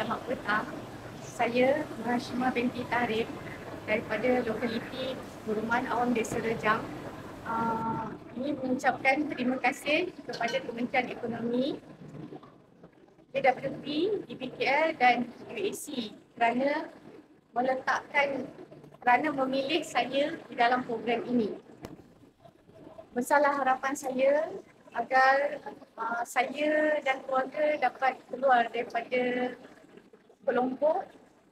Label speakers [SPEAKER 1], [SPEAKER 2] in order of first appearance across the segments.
[SPEAKER 1] Selamat petang. Saya Rashima binti Tarif daripada lokaliti Perumahan Awam Desa Rejang. Uh, ini mengucapkan terima kasih kepada Kementerian Ekonomi, JWP, DBKL dan UAC kerana meletakkan kerana memilih saya di dalam program ini. Besarlah harapan saya agar uh, saya dan keluarga dapat keluar daripada kelompok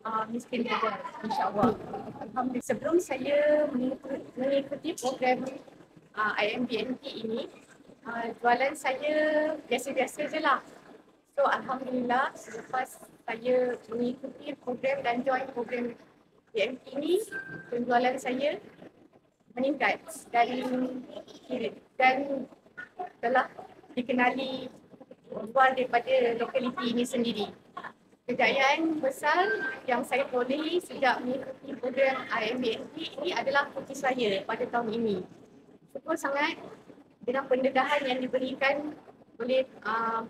[SPEAKER 1] uh, miskin juga insyaAllah. Alhamdulillah sebelum saya mengikuti program uh, IMBNT ini, uh, jualan saya biasa-biasa je lah. So Alhamdulillah selepas saya mengikuti program dan join program IMBNT ini, penjualan saya meningkat dan dan telah dikenali luar daripada lokaliti ini sendiri. Kejayaan besar yang saya perolehi sejak mengikuti program IMBNT ini adalah putih saya pada tahun ini. Syukur sangat dengan pendedahan yang diberikan oleh uh,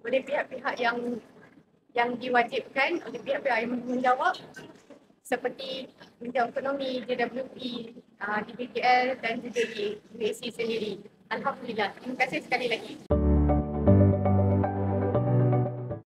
[SPEAKER 1] oleh pihak-pihak yang yang diwajibkan oleh pihak-pihak yang menjawab seperti Kementerian Ekonomi, JWP, uh, DBKL dan juga UAC sendiri. Alhamdulillah. Terima kasih sekali lagi.